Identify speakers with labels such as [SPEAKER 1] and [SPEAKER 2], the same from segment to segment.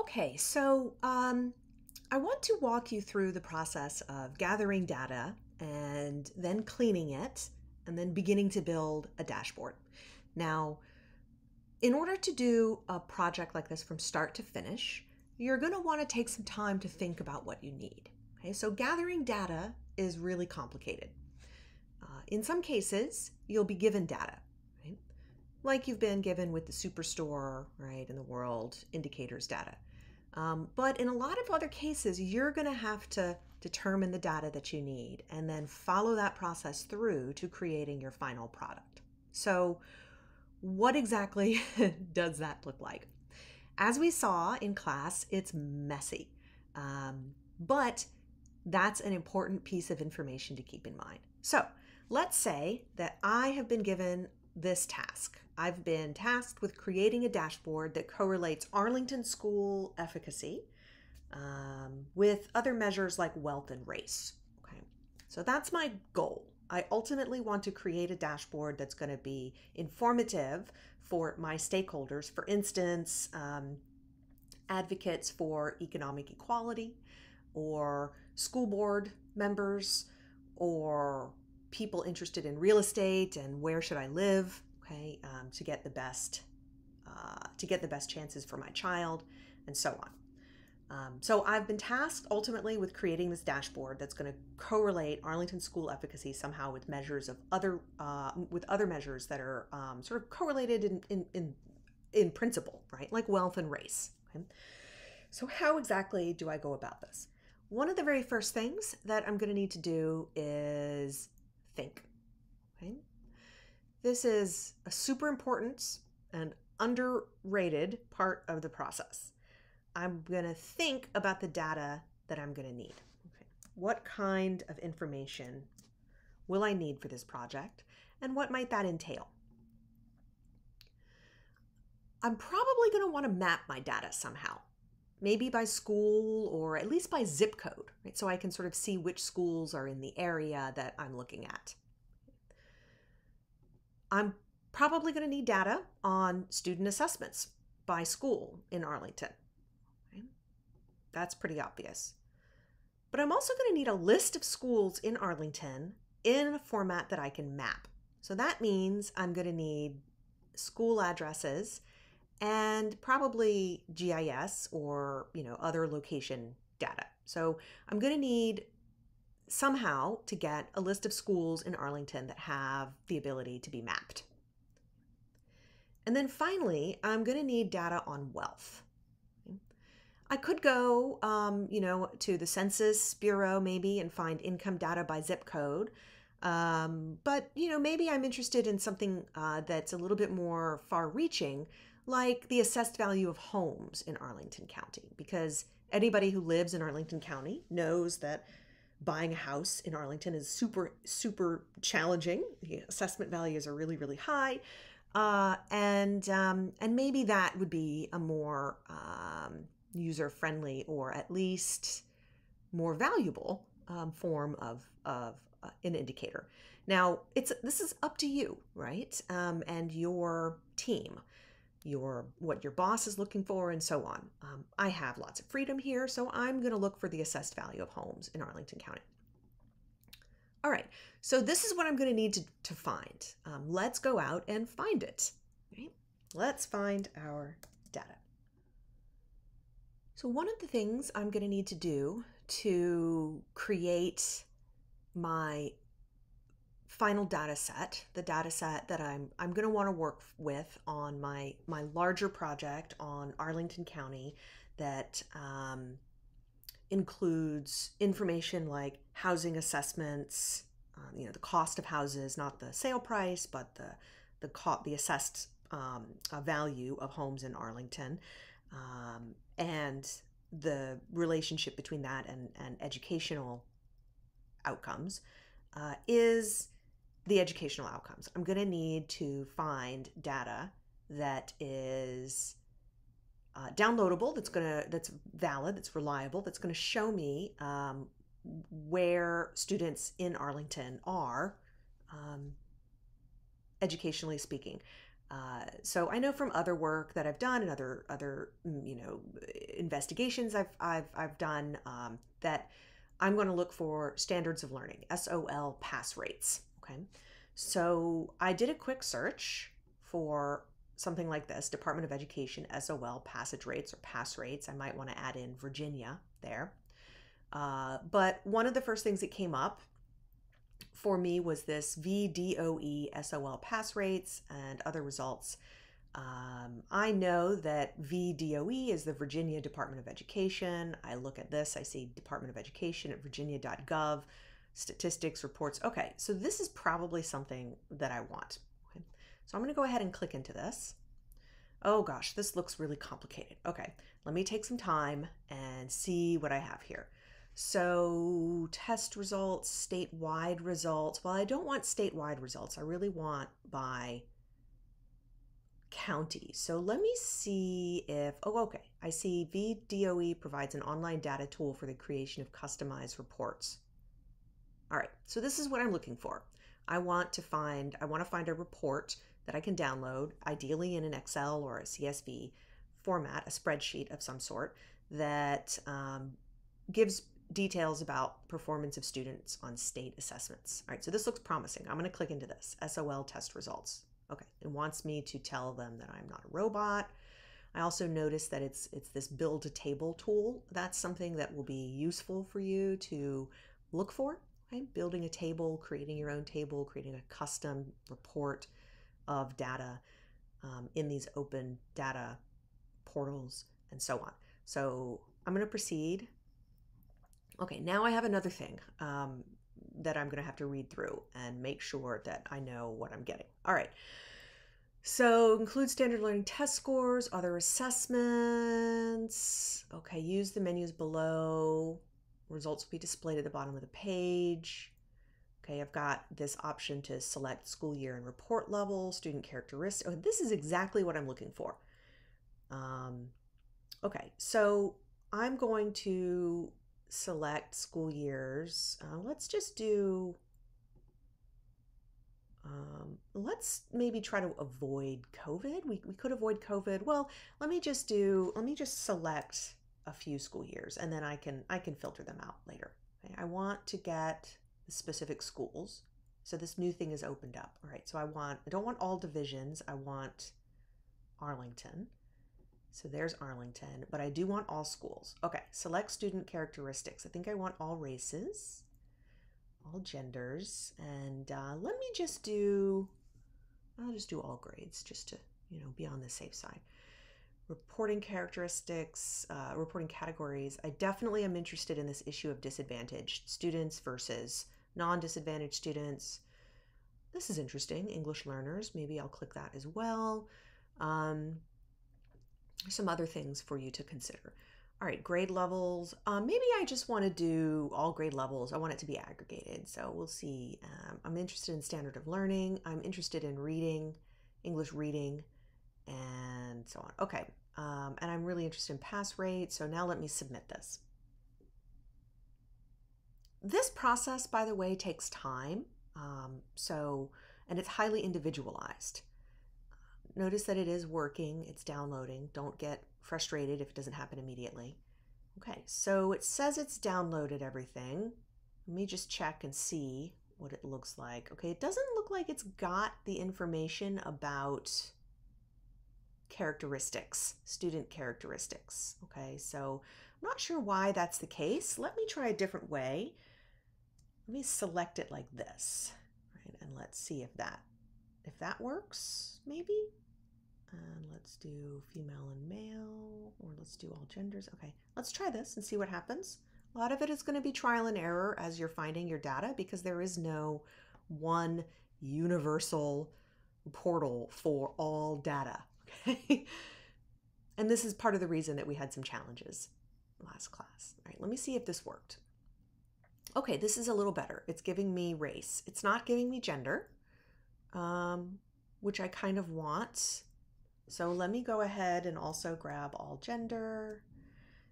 [SPEAKER 1] Okay, so um, I want to walk you through the process of gathering data and then cleaning it and then beginning to build a dashboard. Now, in order to do a project like this from start to finish, you're going to want to take some time to think about what you need. Okay, so gathering data is really complicated. Uh, in some cases, you'll be given data, right? Like you've been given with the Superstore, right, in the world indicators data. Um, but in a lot of other cases, you're going to have to determine the data that you need and then follow that process through to creating your final product. So, what exactly does that look like? As we saw in class, it's messy. Um, but that's an important piece of information to keep in mind. So, let's say that I have been given this task. I've been tasked with creating a dashboard that correlates Arlington school efficacy um, with other measures like wealth and race. Okay, so that's my goal. I ultimately want to create a dashboard that's going to be informative for my stakeholders. For instance, um, advocates for economic equality, or school board members, or people interested in real estate and where should I live, okay, um, to get the best uh, to get the best chances for my child, and so on. Um, so I've been tasked ultimately with creating this dashboard that's going to correlate Arlington school efficacy somehow with measures of other uh, with other measures that are um, sort of correlated in, in in in principle, right? Like wealth and race. Okay? So how exactly do I go about this? One of the very first things that I'm going to need to do is think. Okay? This is a super important and underrated part of the process. I'm going to think about the data that I'm going to need. Okay. What kind of information will I need for this project and what might that entail? I'm probably going to want to map my data somehow. Maybe by school or at least by zip code, right? So I can sort of see which schools are in the area that I'm looking at. I'm probably going to need data on student assessments by school in Arlington. Okay? That's pretty obvious. But I'm also going to need a list of schools in Arlington in a format that I can map. So that means I'm going to need school addresses and probably GIS or, you know, other location data. So I'm going to need somehow to get a list of schools in Arlington that have the ability to be mapped. And then finally, I'm going to need data on wealth. I could go, um, you know, to the Census Bureau maybe and find income data by zip code. Um, but, you know, maybe I'm interested in something uh, that's a little bit more far reaching, like the assessed value of homes in Arlington County, because anybody who lives in Arlington County knows that buying a house in Arlington is super, super challenging. The assessment values are really, really high. Uh, and um, and maybe that would be a more um, user friendly or at least more valuable um, form of of uh, an indicator. Now it's this is up to you, right? Um, and your team, your what your boss is looking for, and so on. Um, I have lots of freedom here, so I'm going to look for the assessed value of homes in Arlington County. All right, so this is what I'm going to need to, to find. Um, let's go out and find it. Right? Let's find our data. So one of the things I'm going to need to do to create my final data set, the data set that I'm I'm going to want to work with on my my larger project on Arlington County that um, includes information like housing assessments, um, you know, the cost of houses, not the sale price, but the the co- the assessed um, uh, value of homes in Arlington, um, and the relationship between that and, and educational outcomes uh, is the educational outcomes. I'm going to need to find data that is uh, downloadable that's going to that's valid that's reliable that's going to show me um, where students in arlington are um, educationally speaking Uh, so I know from other work that I've done and other other mm, you know investigations I've I've I've done um, that I'm going to look for standards of learning SOL pass rates. Okay, so I did a quick search for something like this Department of Education SOL passage rates or pass rates. I might want to add in Virginia there. Uh, but one of the first things that came up for me was this VDOE SOL pass rates and other results. Um, I know that VDOE is the Virginia Department of Education. I look at this, I see Department of Education at virginia.gov, statistics, reports. Okay, so this is probably something that I want. Okay. So I'm going to go ahead and click into this. Oh gosh, this looks really complicated. Okay, let me take some time and see what I have here. So, test results, statewide results. Well, I don't want statewide results. I really want by county. So, let me see if, oh, okay. I see VDOE provides an online data tool for the creation of customized reports. All right, so this is what I'm looking for. I want to find, I want to find a report that I can download, ideally in an Excel or a CSV format, a spreadsheet of some sort that um, gives details about performance of students on state assessments. All right, so this looks promising. I'm going to click into this SOL test results. Okay, it wants me to tell them that I'm not a robot. I also notice that it's it's this build a table tool. That's something that will be useful for you to look for. Right? Building a table, creating your own table, creating a custom report of data um, in these open data portals and so on. So I'm going to proceed Okay, now I have another thing um, that I'm going to have to read through and make sure that I know what I'm getting. All right. So include standard learning test scores, other assessments. Okay, use the menus below. Results will be displayed at the bottom of the page. Okay, I've got this option to select school year and report level, student characteristics. Oh, this is exactly what I'm looking for. Um, okay, so I'm going to select school years. Uh, let's just do, um, let's maybe try to avoid COVID. We, we could avoid COVID. Well, let me just do, let me just select a few school years and then I can, I can filter them out later. I want to get the specific schools. So this new thing is opened up. All right. So I want, I don't want all divisions. I want Arlington. So there's Arlington, but I do want all schools. Okay, select student characteristics. I think I want all races, all genders, and uh, let me just do, I'll just do all grades just to, you know, be on the safe side. Reporting characteristics, uh, reporting categories. I definitely am interested in this issue of disadvantaged students versus non-disadvantaged students. This is interesting. English learners, maybe I'll click that as well. Um, some other things for you to consider. All right, grade levels. Um, maybe I just want to do all grade levels. I want it to be aggregated. So we'll see. Um, I'm interested in standard of learning. I'm interested in reading, English reading, and so on. Okay, um, and I'm really interested in pass rate. So now let me submit this. This process, by the way, takes time. Um, so, and it's highly individualized. Notice that it is working, it's downloading. Don't get frustrated if it doesn't happen immediately. Okay, so it says it's downloaded everything. Let me just check and see what it looks like. Okay, it doesn't look like it's got the information about characteristics, student characteristics. Okay, so I'm not sure why that's the case. Let me try a different way. Let me select it like this, right? And let's see if that if that works, maybe. And let's do female and male, or let's do all genders. Okay, let's try this and see what happens. A lot of it is going to be trial and error as you're finding your data because there is no one universal portal for all data. Okay. and this is part of the reason that we had some challenges last class. All right, let me see if this worked. Okay, this is a little better. It's giving me race. It's not giving me gender, um, which I kind of want. So let me go ahead and also grab all gender.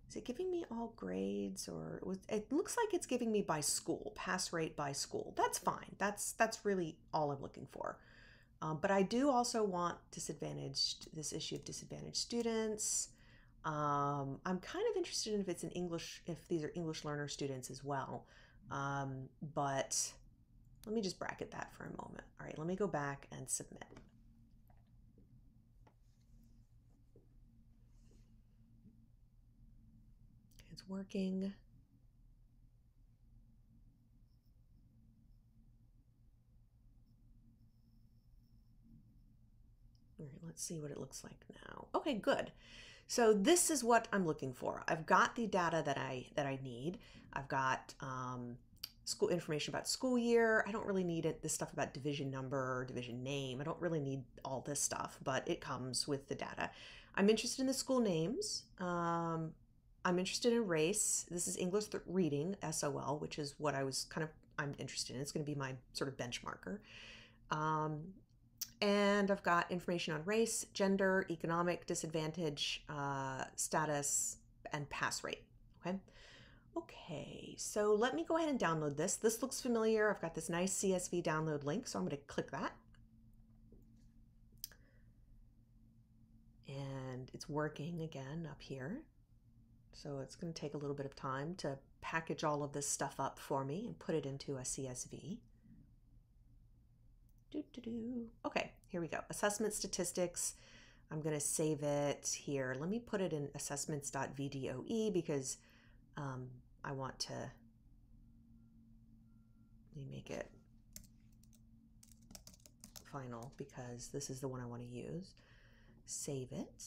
[SPEAKER 1] Is it giving me all grades or it looks like it's giving me by school, pass rate by school. That's fine. That's that's really all I'm looking for. Um, but I do also want disadvantaged, this issue of disadvantaged students. Um, I'm kind of interested in if it's an English, if these are English learner students as well. Um, but let me just bracket that for a moment. All right, let me go back and submit. It's working. All right, let's see what it looks like now. Okay, good. So this is what I'm looking for. I've got the data that I that I need. I've got um, school information about school year. I don't really need it. This stuff about division number, division name. I don't really need all this stuff, but it comes with the data. I'm interested in the school names. Um, I'm interested in race. This is English reading, SOL, which is what I was kind of I'm interested in. It's going to be my sort of benchmarker. Um, and I've got information on race, gender, economic disadvantage, uh, status, and pass rate. Okay. Okay, so let me go ahead and download this. This looks familiar. I've got this nice CSV download link, so I'm going to click that. And it's working again up here. So it's going to take a little bit of time to package all of this stuff up for me and put it into a CSV. Doo -doo -doo. Okay, here we go. Assessment statistics. I'm going to save it here. Let me put it in assessments.vdoe because um, I want to let me make it final because this is the one I want to use. Save it.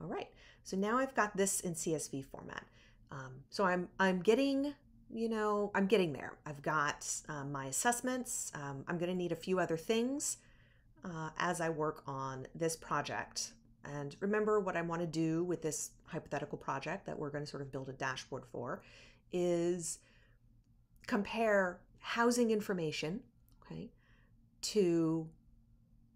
[SPEAKER 1] All right, so now I've got this in CSV format. Um, so I'm I'm getting you know, I'm getting there. I've got um, my assessments. Um, I'm going to need a few other things uh, as I work on this project. And remember, what I want to do with this hypothetical project that we're going to sort of build a dashboard for is compare housing information, okay, to,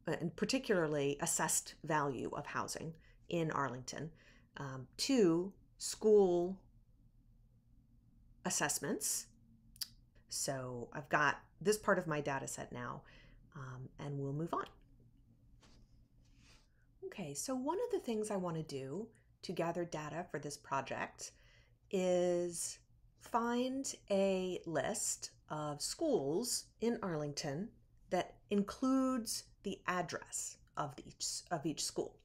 [SPEAKER 1] uh, and particularly assessed value of housing in Arlington, um, to school assessments. So I've got this part of my data set now, um, and we'll move on. Okay, so one of the things I want to do to gather data for this project is find a list of schools in Arlington that includes the address of each of each school.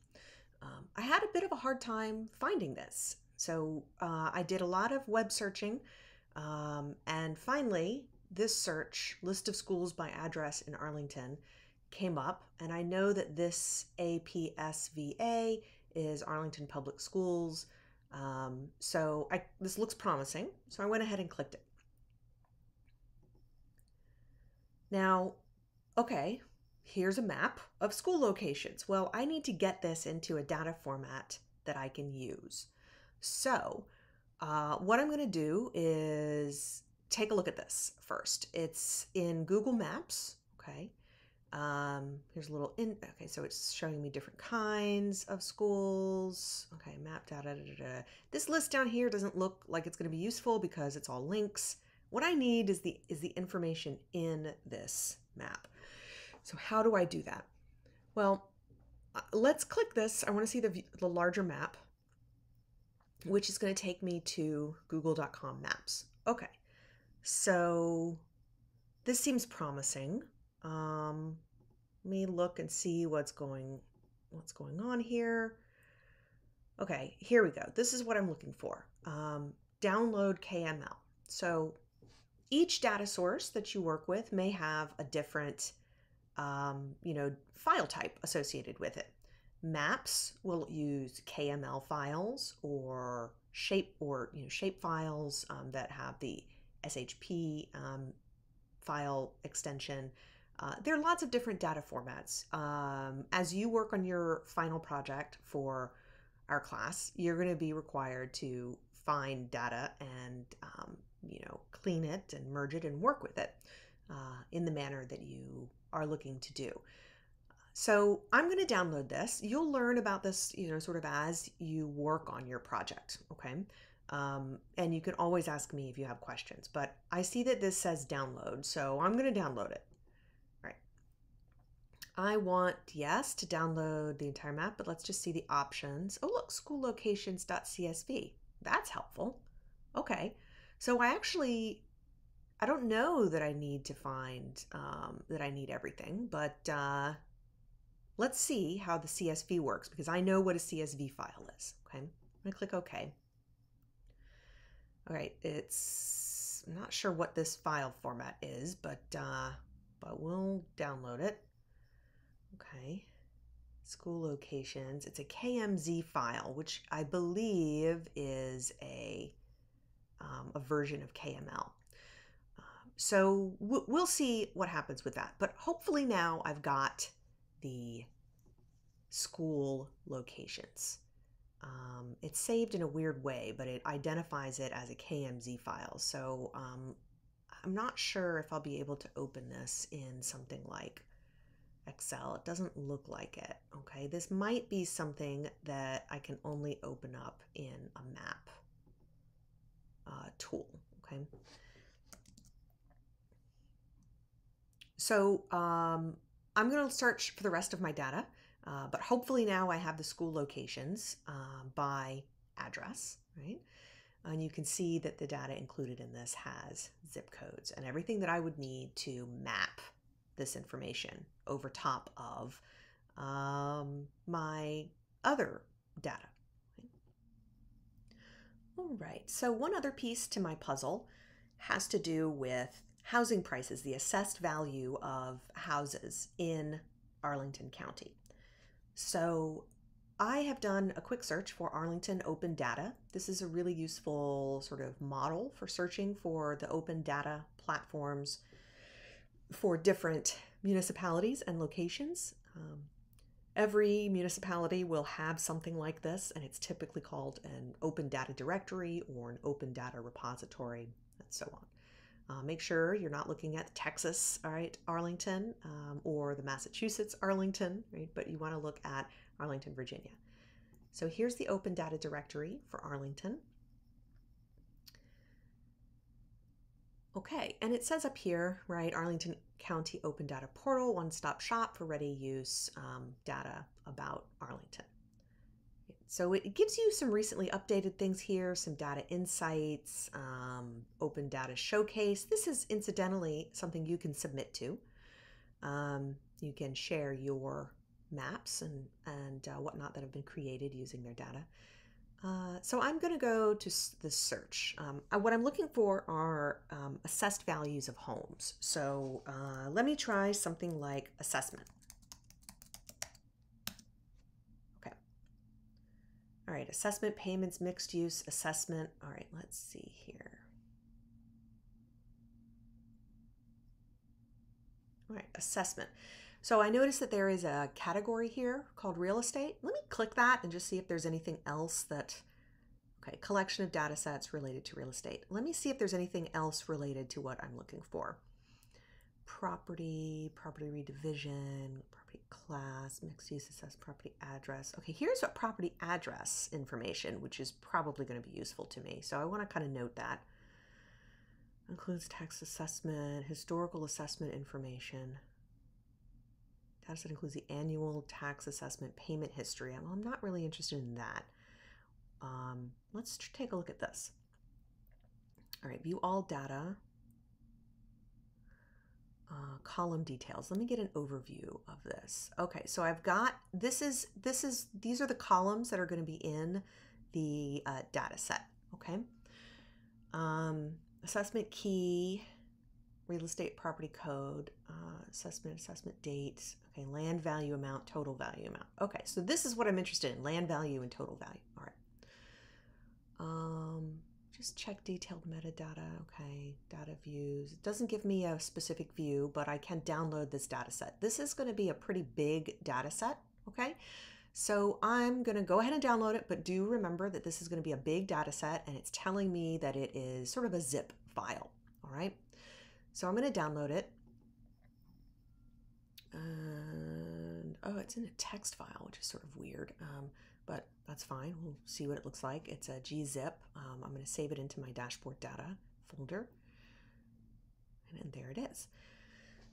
[SPEAKER 1] Um, I had a bit of a hard time finding this, so uh, I did a lot of web searching um, and finally, this search, list of schools by address in Arlington, came up. And I know that this APSVA is Arlington Public Schools. Um, so I, this looks promising. So I went ahead and clicked it. Now, okay, here's a map of school locations. Well, I need to get this into a data format that I can use. So uh, what I'm going to do is take a look at this first. It's in Google Maps. Okay. Um, here's a little in. Okay, so it's showing me different kinds of schools. Okay, map data. Da, da, da. This list down here doesn't look like it's going to be useful because it's all links. What I need is the is the information in this map. So how do I do that? Well, uh, let's click this. I want to see the the larger map which is going to take me to google.com maps. Okay, so this seems promising. Um, let me look and see what's going what's going on here. Okay, here we go. This is what I'm looking for. Um, download KML. So each data source that you work with may have a different, um, you know, file type associated with it. Maps will use KML files or shape or you know shape files um, that have the SHP um, file extension. Uh, there are lots of different data formats. Um, as you work on your final project for our class, you're going to be required to find data and um, you know clean it and merge it and work with it uh, in the manner that you are looking to do. So I'm going to download this. You'll learn about this, you know, sort of as you work on your project. Okay. Um, and you can always ask me if you have questions, but I see that this says download, so I'm going to download it. All right. I want, yes, to download the entire map, but let's just see the options. Oh, look, schoollocations.csv. That's helpful. Okay. So I actually, I don't know that I need to find, um, that I need everything, but uh, let's see how the CSV works because I know what a CSV file is. Okay. I'm to click OK. All right. It's, I'm not sure what this file format is, but, uh, but we'll download it. Okay. School locations. It's a KMZ file, which I believe is a, um, a version of KML. Um, so we'll see what happens with that. But hopefully now I've got the school locations. Um, it's saved in a weird way, but it identifies it as a KMZ file. So um, I'm not sure if I'll be able to open this in something like Excel. It doesn't look like it. Okay, this might be something that I can only open up in a map uh, tool. Okay. So um, I'm going to search for the rest of my data, uh, but hopefully now I have the school locations uh, by address, right? And you can see that the data included in this has zip codes and everything that I would need to map this information over top of um, my other data. All right, so one other piece to my puzzle has to do with housing prices, the assessed value of houses in Arlington County. So I have done a quick search for Arlington Open Data. This is a really useful sort of model for searching for the open data platforms for different municipalities and locations. Um, every municipality will have something like this, and it's typically called an open data directory or an open data repository, and so on. Uh, make sure you're not looking at Texas, all right, Arlington, um, or the Massachusetts Arlington, right? But you want to look at Arlington, Virginia. So here's the open data directory for Arlington. Okay, and it says up here, right, Arlington County Open Data Portal, one stop shop for ready use um, data about Arlington. So it gives you some recently updated things here, some data insights, um, open data showcase. This is incidentally something you can submit to. Um, you can share your maps and, and uh, whatnot that have been created using their data. Uh, so I'm going to go to the search. Um, uh, what I'm looking for are um, assessed values of homes. So uh, let me try something like assessment. All right, assessment payments, mixed use assessment. All right, let's see here. All right, assessment. So I noticed that there is a category here called real estate. Let me click that and just see if there's anything else that, okay, collection of data sets related to real estate. Let me see if there's anything else related to what I'm looking for. Property, property redivision, property class, mixed use assessed property address. Okay, here's what property address information, which is probably going to be useful to me. So I want to kind of note that. Includes tax assessment, historical assessment information. Data set includes the annual tax assessment payment history. Well, I'm not really interested in that. Um, let's take a look at this. All right, view all data. Uh, column details. Let me get an overview of this. Okay, so I've got this is this is these are the columns that are going to be in the uh, data set. Okay, um, assessment key, real estate property code, uh, assessment assessment dates, Okay, land value amount, total value amount. Okay, so this is what I'm interested in, land value and total value. All right. Um, just check detailed metadata. Okay, data views. It doesn't give me a specific view, but I can download this data set. This is going to be a pretty big data set. Okay, so I'm going to go ahead and download it, but do remember that this is going to be a big data set and it's telling me that it is sort of a zip file. All right, so I'm going to download it. And oh, it's in a text file, which is sort of weird, um, but that's fine. We'll see what it looks like. It's a gzip. Um, I'm going to save it into my dashboard data folder. And, there it is.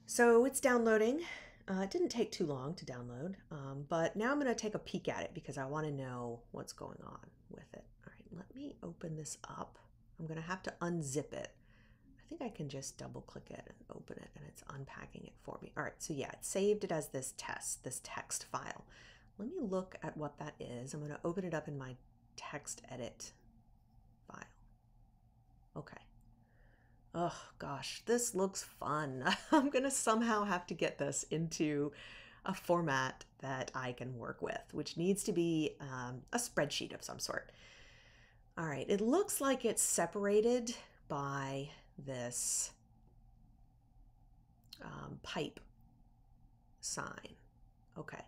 [SPEAKER 1] So it's downloading. Uh, it didn't take too long to download, um, but now I'm going to take a peek at it because I want to know what's going on with it. All right, let me open this up. I'm going to have to unzip it. I think I can just double click it and open it and it's unpacking it for me. All right, so yeah, it saved it as this test, this text file. Let me look at what that is. I'm going to open it up in my text edit file. Okay. Oh gosh, this looks fun. I'm going to somehow have to get this into a format that I can work with, which needs to be um, a spreadsheet of some sort. All right, it looks like it's separated by this um, pipe sign. Okay,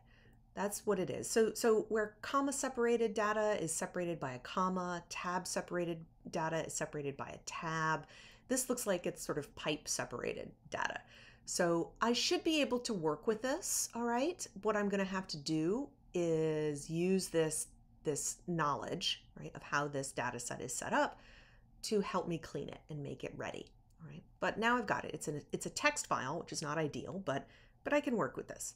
[SPEAKER 1] that's what it is. So, so where comma separated data is separated by a comma, tab separated data is separated by a tab. This looks like it's sort of pipe separated data. So I should be able to work with this, all right? What I'm gonna have to do is use this, this knowledge, right, of how this data set is set up to help me clean it and make it ready, all right? But now I've got it. It's, an, it's a text file, which is not ideal, but, but I can work with this.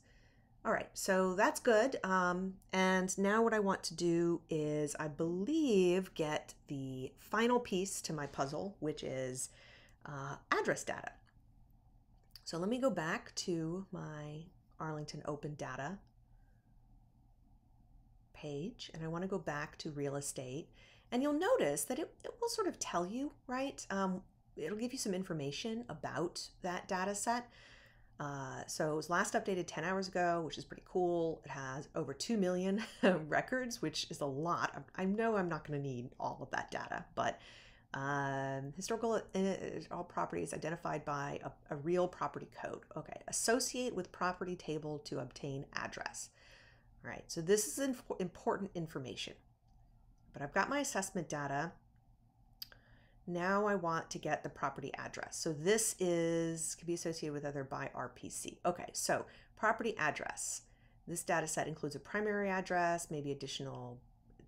[SPEAKER 1] All right, so that's good. Um, and now what I want to do is, I believe, get the final piece to my puzzle, which is uh, address data. So let me go back to my Arlington Open Data page, and I want to go back to real estate. And you'll notice that it, it will sort of tell you, right? Um, it'll give you some information about that data set. Uh, so it was last updated 10 hours ago, which is pretty cool. It has over 2 million records, which is a lot. I know I'm not going to need all of that data, but um, historical uh, all properties identified by a, a, real property code. Okay, associate with property table to obtain address. All right, so this is inf important information. But I've got my assessment data. Now I want to get the property address. So this is can be associated with other by RPC. Okay, so property address. This data set includes a primary address, maybe additional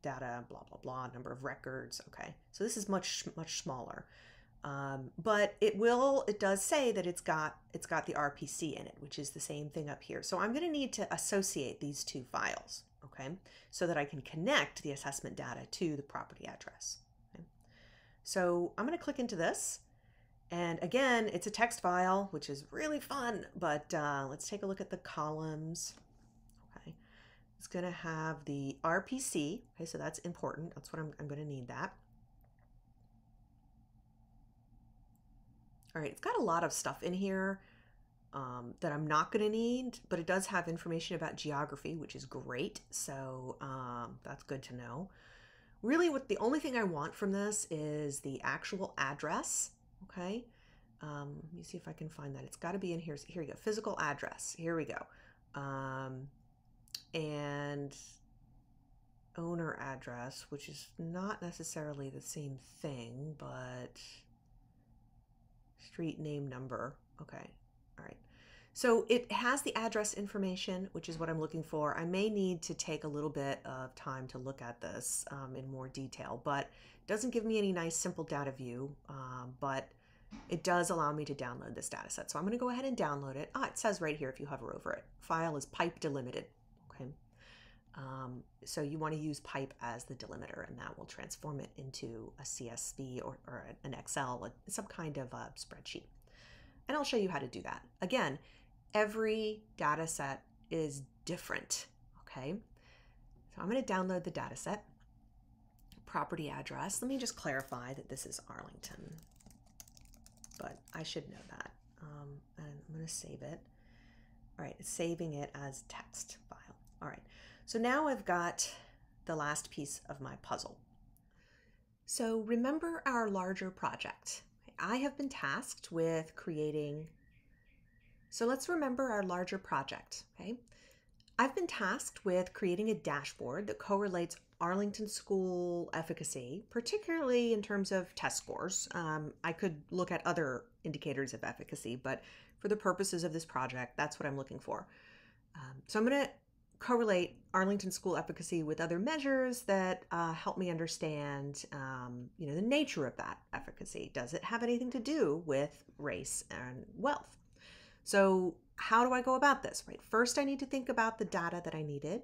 [SPEAKER 1] data, blah, blah, blah, number of records. Okay, so this is much, much smaller. Um, but it will, it does say that it's got, it's got the RPC in it, which is the same thing up here. So I'm going to need to associate these two files, okay, so that I can connect the assessment data to the property address. So I'm going to click into this. And again, it's a text file, which is really fun, but uh, let's take a look at the columns. Okay, It's going to have the RPC. Okay, so that's important. That's what I'm, I'm going to need that. All right, it's got a lot of stuff in here um, that I'm not going to need, but it does have information about geography, which is great. So um, that's good to know really what the only thing I want from this is the actual address. Okay. Um, let me see if I can find that. It's got to be in here. Here we go. Physical address. Here we go. Um, and owner address, which is not necessarily the same thing, but street name number. Okay. All right. So it has the address information, which is what I'm looking for. I may need to take a little bit of time to look at this um, in more detail, but it doesn't give me any nice simple data view, um, but it does allow me to download this data set. So I'm going to go ahead and download it. Ah, it says right here if you hover over it. File is pipe delimited. Okay. Um, so you want to use pipe as the delimiter, and that will transform it into a CSV or, or an Excel, some kind of a spreadsheet. And I'll show you how to do that. Again, every data set is different, okay? So I'm going to download the data set. Property address. Let me just clarify that this is Arlington, but I should know that. Um, and I'm going to save it. All right, it's saving it as text file. All right, so now I've got the last piece of my puzzle. So remember our larger project. I have been tasked with creating so let's remember our larger project, okay? I've been tasked with creating a dashboard that correlates Arlington School efficacy, particularly in terms of test scores. Um, I could look at other indicators of efficacy, but for the purposes of this project, that's what I'm looking for. Um, so I'm going to correlate Arlington School efficacy with other measures that uh, help me understand, um, you know, the nature of that efficacy. Does it have anything to do with race and wealth? So how do I go about this? Right. First, I need to think about the data that I needed,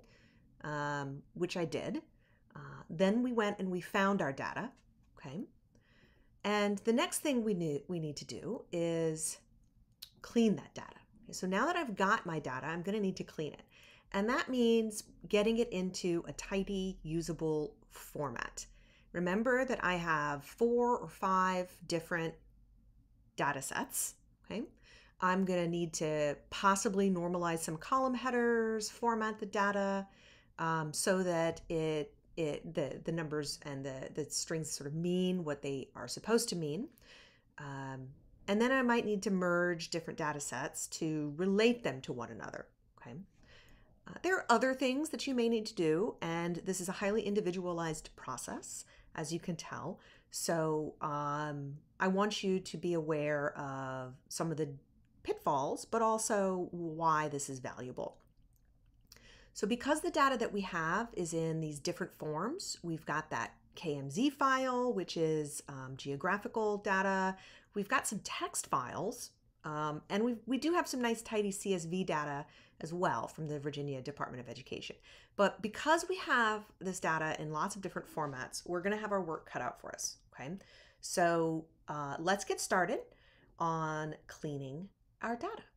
[SPEAKER 1] um, which I did. Uh, then we went and we found our data. Okay. And the next thing we need we need to do is clean that data. Okay, so now that I've got my data, I'm going to need to clean it. And that means getting it into a tidy, usable format. Remember that I have four or five different data sets. Okay. I'm going to need to possibly normalize some column headers, format the data um, so that it it the the numbers and the the strings sort of mean what they are supposed to mean. Um, and then I might need to merge different data sets to relate them to one another. Okay. Uh, there are other things that you may need to do, and this is a highly individualized process, as you can tell. So um, I want you to be aware of some of the pitfalls, but also why this is valuable. So because the data that we have is in these different forms, we've got that KMZ file, which is um, geographical data. We've got some text files, um, and we we do have some nice tidy CSV data as well from the Virginia Department of Education. But because we have this data in lots of different formats, we're going to have our work cut out for us. Okay, so uh, let's get started on cleaning our data.